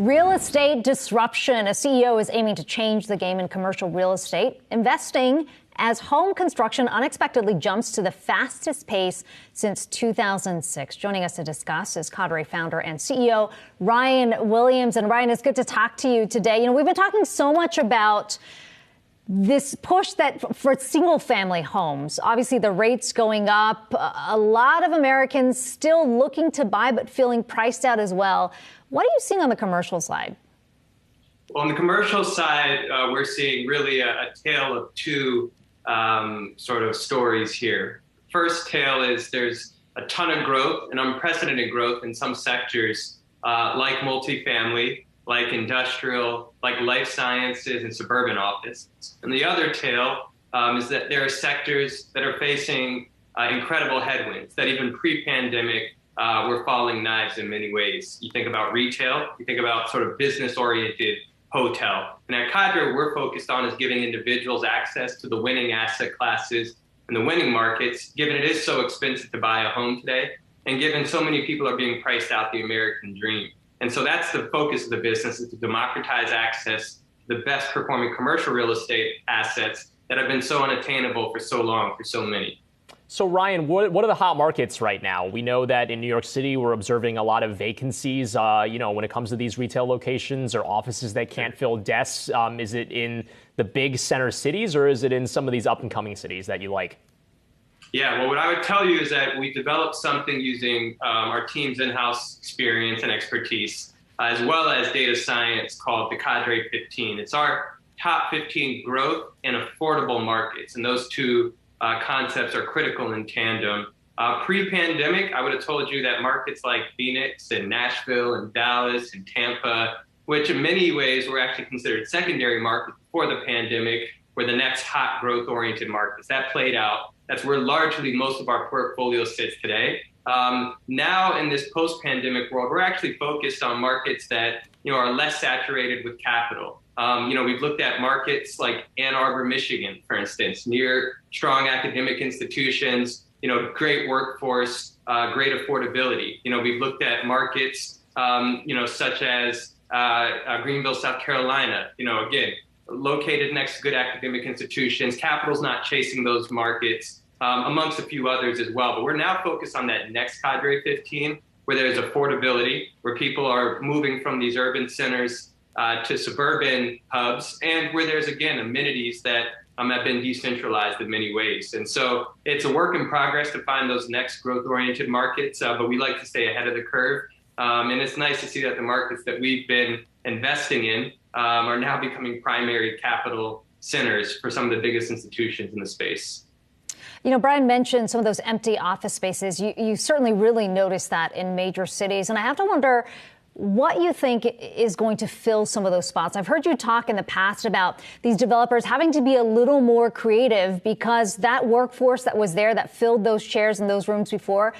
Real estate disruption. A CEO is aiming to change the game in commercial real estate, investing as home construction unexpectedly jumps to the fastest pace since 2006. Joining us to discuss is Cadre founder and CEO Ryan Williams. And Ryan, it's good to talk to you today. You know, we've been talking so much about this push that for single family homes, obviously the rates going up, a lot of Americans still looking to buy but feeling priced out as well. What are you seeing on the commercial side? Well, on the commercial side, uh, we're seeing really a, a tale of two um, sort of stories here. First tale is there's a ton of growth, an unprecedented growth in some sectors uh, like multifamily, like industrial, like life sciences and suburban office. And the other tale um, is that there are sectors that are facing uh, incredible headwinds that even pre-pandemic uh, were falling knives in many ways. You think about retail, you think about sort of business-oriented hotel. And at Cadre, we're focused on is giving individuals access to the winning asset classes and the winning markets, given it is so expensive to buy a home today, and given so many people are being priced out the American dream. And so that's the focus of the business is to democratize access to the best performing commercial real estate assets that have been so unattainable for so long for so many. So, Ryan, what, what are the hot markets right now? We know that in New York City, we're observing a lot of vacancies. Uh, you know, when it comes to these retail locations or offices that can't fill desks, um, is it in the big center cities or is it in some of these up and coming cities that you like? Yeah, well, what I would tell you is that we developed something using um, our team's in house experience and expertise, as well as data science called the Cadre 15. It's our top 15 growth and affordable markets. And those two uh, concepts are critical in tandem. Uh, pre-pandemic, I would have told you that markets like Phoenix and Nashville and Dallas and Tampa, which in many ways were actually considered secondary markets before the pandemic, the next hot growth-oriented markets. That played out. That's where largely most of our portfolio sits today. Um, now in this post-pandemic world, we're actually focused on markets that you know are less saturated with capital. Um, you know, we've looked at markets like Ann Arbor, Michigan, for instance, near strong academic institutions, you know, great workforce, uh, great affordability. You know, we've looked at markets, um, you know, such as uh, uh, Greenville, South Carolina. You know, again, located next to good academic institutions. Capital's not chasing those markets, um, amongst a few others as well. But we're now focused on that next cadre 15, where there's affordability, where people are moving from these urban centers uh, to suburban hubs, and where there's again amenities that um, have been decentralized in many ways. And so it's a work in progress to find those next growth oriented markets, uh, but we like to stay ahead of the curve. Um, and it's nice to see that the markets that we've been investing in um, are now becoming primary capital centers for some of the biggest institutions in the space. You know, Brian mentioned some of those empty office spaces. You, you certainly really notice that in major cities. And I have to wonder what you think is going to fill some of those spots. I've heard you talk in the past about these developers having to be a little more creative because that workforce that was there that filled those chairs in those rooms before,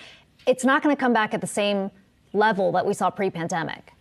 it's not going to come back at the same level that we saw pre-pandemic.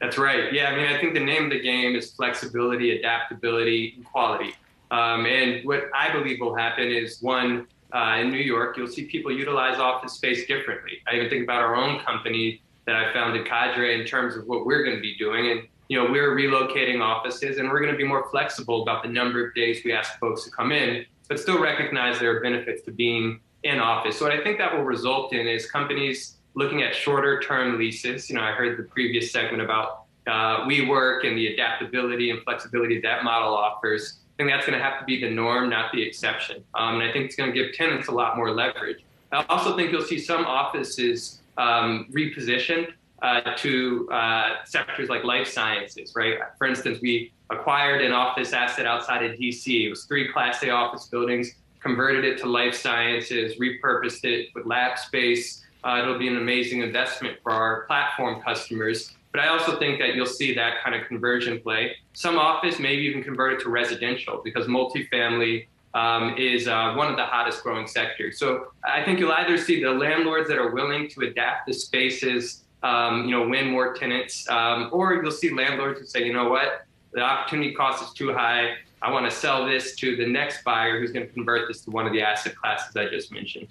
That's right. Yeah, I mean, I think the name of the game is flexibility, adaptability, and quality. Um, and what I believe will happen is one, uh, in New York, you'll see people utilize office space differently. I even think about our own company that I founded Cadre in terms of what we're going to be doing. And, you know, we're relocating offices and we're going to be more flexible about the number of days we ask folks to come in, but still recognize there are benefits to being in office. So what I think that will result in is companies looking at shorter term leases. You know, I heard the previous segment about uh, WeWork and the adaptability and flexibility that model offers. I think that's going to have to be the norm, not the exception. Um, and I think it's going to give tenants a lot more leverage. I also think you'll see some offices um, repositioned uh, to uh, sectors like life sciences, right? For instance, we acquired an office asset outside of DC. It was three Class A office buildings, converted it to life sciences, repurposed it with lab space. Uh, it'll be an amazing investment for our platform customers. But I also think that you'll see that kind of conversion play. Some office maybe even convert it to residential because multifamily um, is uh, one of the hottest growing sectors. So I think you'll either see the landlords that are willing to adapt the spaces, um, you know, win more tenants, um, or you'll see landlords who say, you know what, the opportunity cost is too high. I want to sell this to the next buyer who's going to convert this to one of the asset classes I just mentioned.